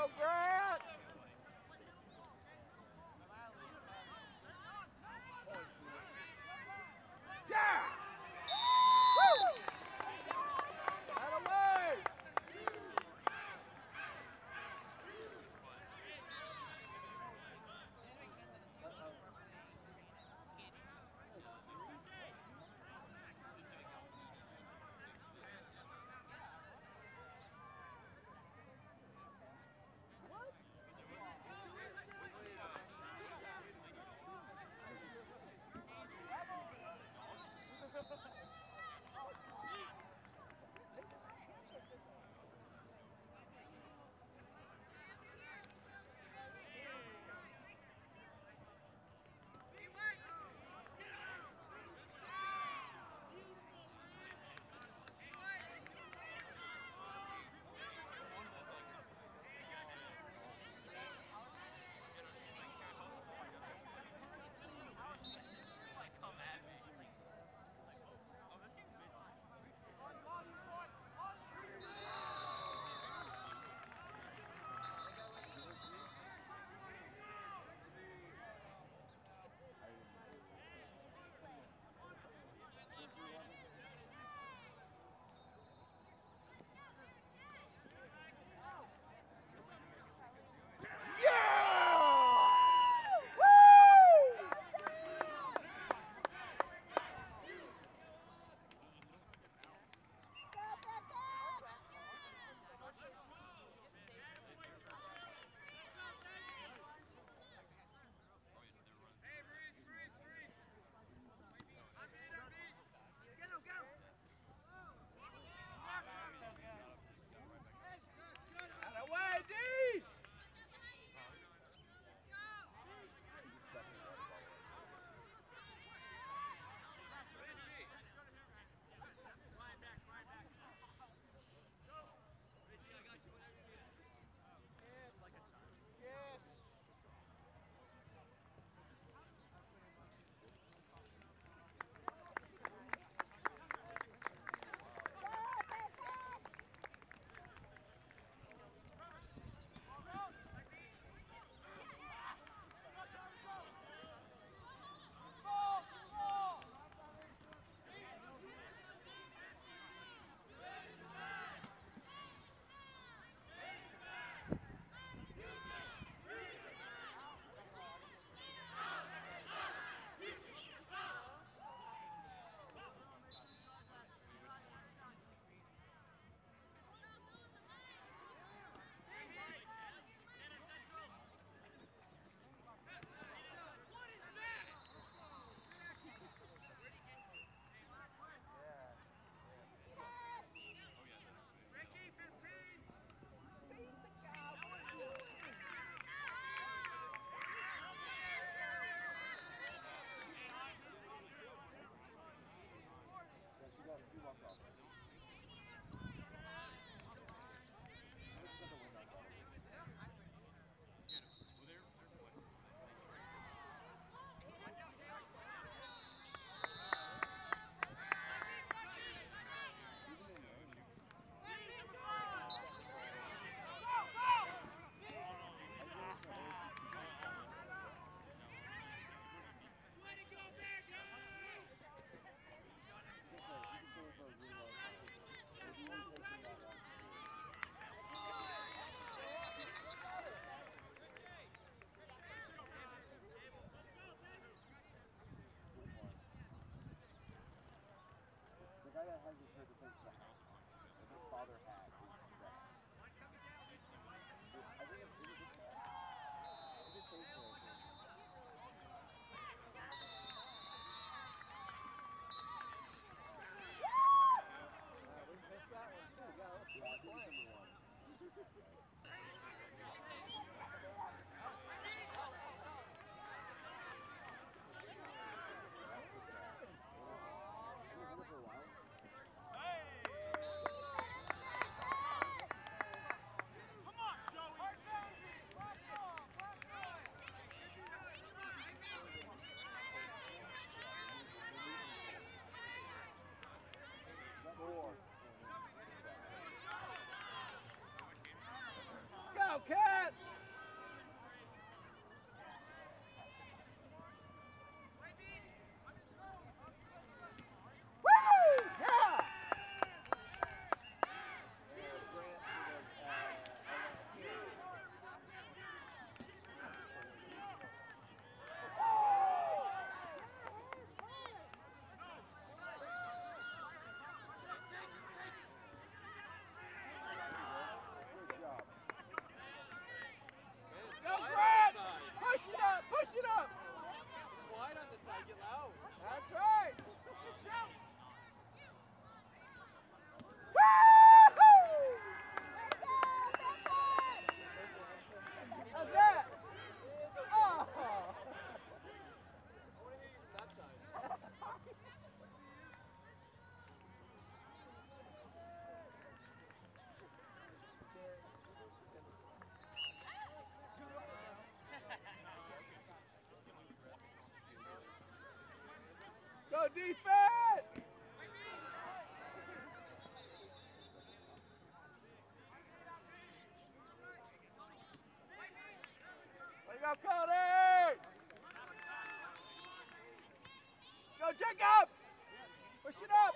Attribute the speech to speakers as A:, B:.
A: Go! defense! There you go, Cody! Go, Jacob! Push it up!